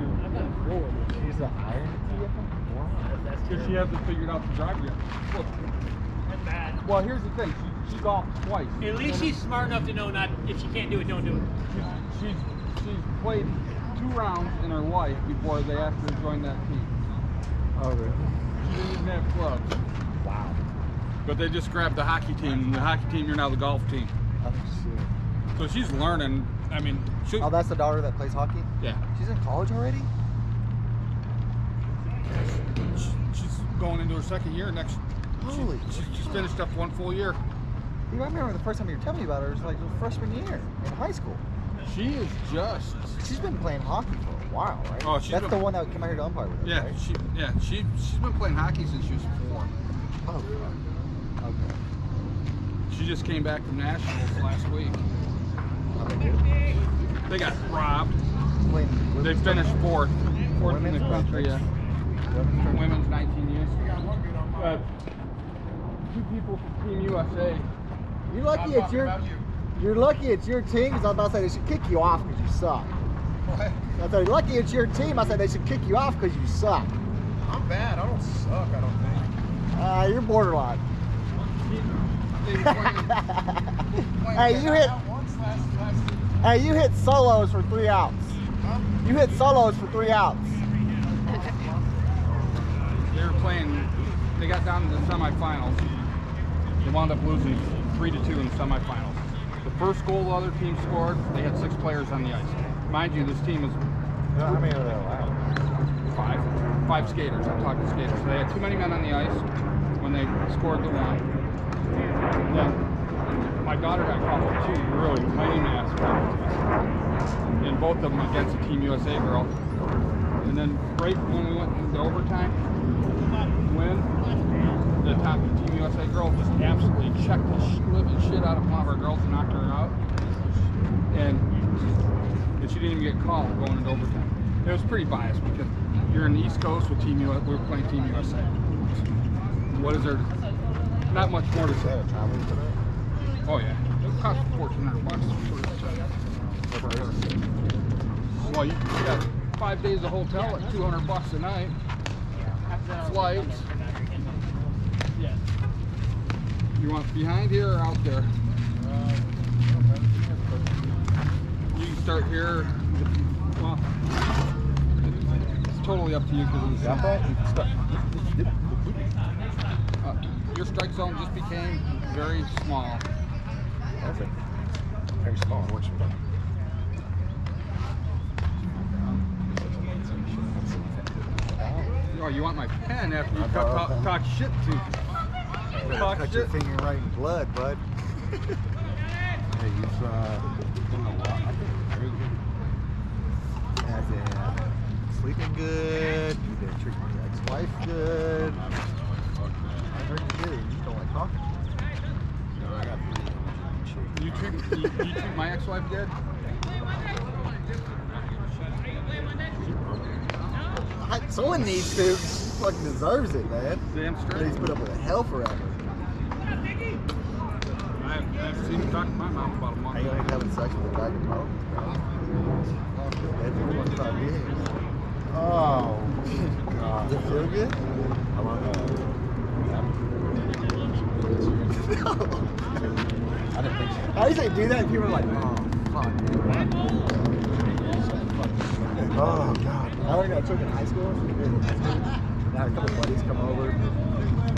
She's an iron Because she hasn't figured out the driver yet. Look, well, here's the thing. She, she golfed twice. At least she's smart enough to know not if she can't do it, don't do it. She's, she's played two rounds in her life before they asked her to join that team. Oh, really? She didn't even have clubs. Wow. But they just grabbed the hockey team. and The hockey team, you're now the golf team. Oh, shit. So she's learning. I mean, she, Oh, that's the daughter that plays hockey? yeah. She's in college already? She's going into her second year next. Holy She, she's finished up one full year. I remember the first time you were telling me about her, it was like her freshman year in high school. She is just. She's been playing hockey for a while, right? Oh, she's That's been- the one that came out here to umpire with us, Yeah, right? she yeah she she's been playing hockey since she was four. Oh, okay. She just came back from nationals last week. They got robbed. They finished fourth, fourth in the country. Yeah. Women's women's 19 years. Uh, two people from Team USA. You're lucky it's your. You're lucky it's your team because I was about to say they should kick you off because you suck. What? I said lucky it's your team. I said they should kick you off because you suck. I'm bad. I don't suck. I don't think. Uh, you're borderline. They were playing- hey, you hit. Once last last. Hey, you hit solos for three outs. You hit solos for three outs. they were playing. They got down to the semifinals. They wound up losing three to two in the semifinals. The first goal the other team scored, they had six players on the ice. Mind you, this team is How many are there allowed? five, five skaters. I'm talking skaters. So they had too many men on the ice when they scored the one. And then my daughter got caught with two really tiny ass penalties, and both of them against a Team USA girl. And then right when we went into overtime, when the top Team USA girl just absolutely checked the living shit out of one of our girls and knocked her out, and and she didn't even get called going into overtime. It was pretty biased because you're in the East Coast with Team USA. We were playing Team USA. What is there? Not much more to say. Oh yeah, it cost fourteen hundred bucks for, her. Well, you, got five days of hotel at two hundred bucks a night, flights. You want behind here or out there? You can start here. Well, it's totally up to you. 'cause Got that? You can start. uh, your strike zone just became very small. Perfect. Very small. Which one? Oh, you want my pen after you cut, talk, talk shit to talk Cut your finger right in blood, bud. Hey, you've uh, done a lot. As in, uh, sleeping good. You did treat your ex-wife good. I heard you did. You just don't like talking. No, I got three. You you, you my ex-wife good? I, someone needs to. She fucking deserves it, man. Damn straight. He's put up with a hell forever. I haven't, I haven't seen her talk to my mom about a month. Are you ain't having sex with a guy you know? Every one time years. Oh, God. Does it feel good? How long? I so. I to do that and people were like, oh, fuck. Oh, God. I got a trip in high school. In high school. And I had a couple buddies come over.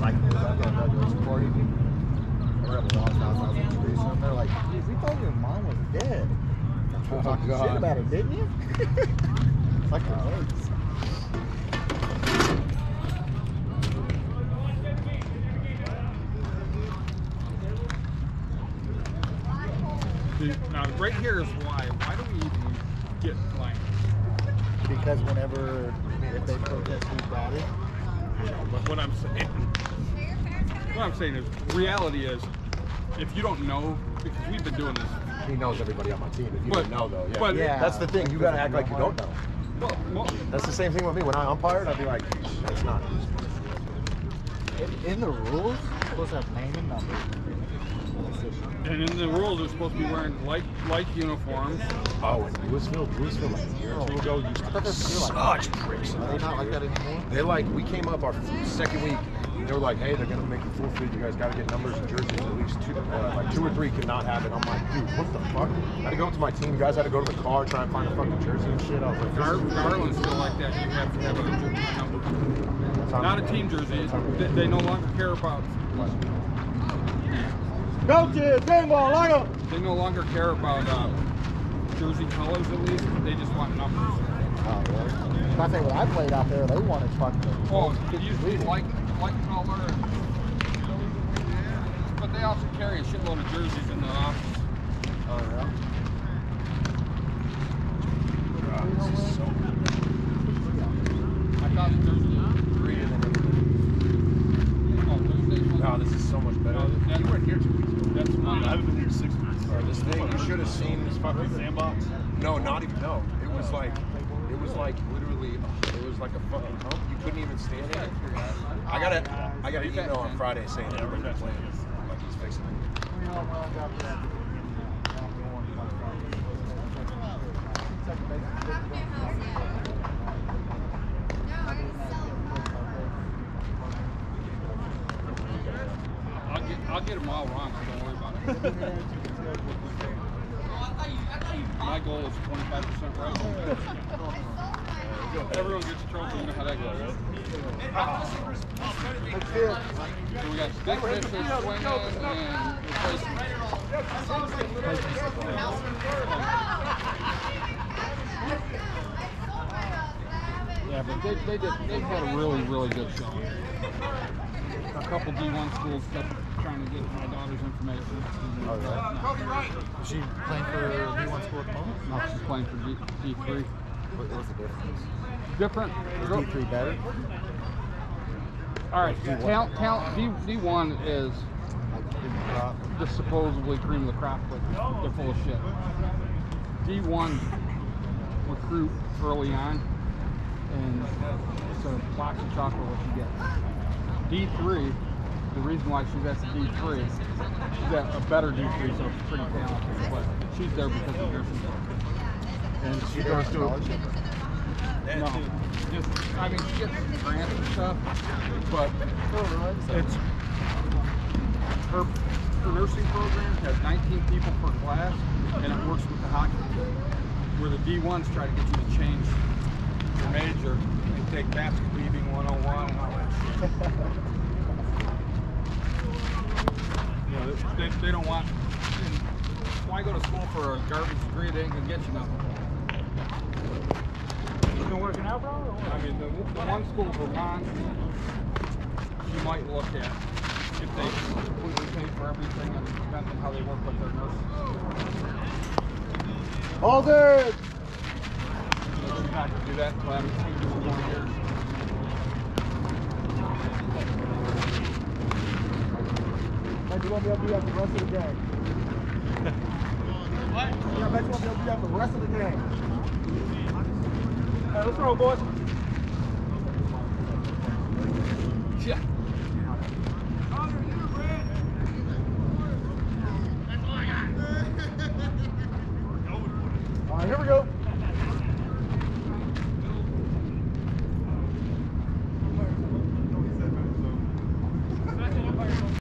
Like, it was after our graduation party. And we're at the Long's house. I was introducing them. They're like, dude, we thought your mom was dead. You Oh, talking shit God. about her, didn't you? it's like it Now, right here is why. Why do we even get clients? Because whenever, if they protest who bought it, But what I'm saying, what I'm saying is, reality is, if you don't know, because we've been doing this. He knows everybody on my team. If you But- didn't know, though, yeah. but- Yeah. That's the thing. You gotta act like you don't know. Well, well, That's the same thing with me. When I umpired, I'd be like, it's not. in, in the rules, you're supposed to have name and number. And in the rules, they're supposed to be wearing like like uniforms. Oh, in Louisville, Louisville, like a year or two ago, used to be such pricks. Are they not like that anymore? They like, we came up our second week. They were like, hey, they're gonna make the full fit. You guys gotta get numbers and jerseys. At least two, uh, like two or three cannot have it. I'm like, dude, what the fuck? I had to go up to my team. You guys had to go to the car, try and find a fucking jersey and shit. I was like, Gar- this Garland's still like that. You have to have a jersey number. Not a team jersey. They, they no longer care about. Go kids, game ball, line up. They no longer care about uh, jersey colors. At least they just want numbers. Oh, really? I think when I played out there, they wanted fucking. Oh, it used to be like like color. and- But they also carry a shitload of jerseys in the office. Oh, yeah. I thought Thursday. Oh, Thursday's one? No, this is so much better. No, that- you weren't here two weeks ago. That's Monday. I've been here six weeks. Or this thing, you should have seen this fucking Sandbox. No, not even. No, it was like, it was like literally, it was like a fucking hump. You couldn't even stand in it. I got a, I got an email on Friday saying that everybody's playing, like he's fixing it. I'll get I'll get them all wrong, so don't worry about it. My goal is 25% right. Everyone gets a trophy. You know how that goes. So we got stick fishers, swinging, and replacement. Yeah, but they, they did, they've had a really, really good showing. A couple D1 schools kept trying to get my daughter's information. Oh, yeah? Is she playing for D1 school at the moment? No, she's playing for D, D3. What, what's the difference? Different. Is D3 better? All right, talent, talent, D, D1 is Like, cream of crop? just supposedly cream of the crop, but they're full of shit. D1 recruit early on, and it's a box of chocolate what you get. D3, the reason why she's at the D3, she's at a better D3, so she's pretty talented, but she's there because of nursing. And she goes to no, just I mean she gets grants and stuff, but it's her, her nursing program has 19 people per class, and it works with the hockey team. Where the D1s try to get you to change your major and take basket weaving 101 and all that shit. you know, they, they don't want. and Why go to school for a garbage degree that ain't gonna get you nothing? You been working out, bro? I mean, the, the one school, Vermont, you might look at if they completely pay for everything and depends on how they work with their nurses. Hold it! But she's not gonna do that until after two more years. Bet you won't be able to do that the rest of the game. What? Yeah, I bet you won't be able to do that the rest of the game. Hey, let's roll, boys. Yeah.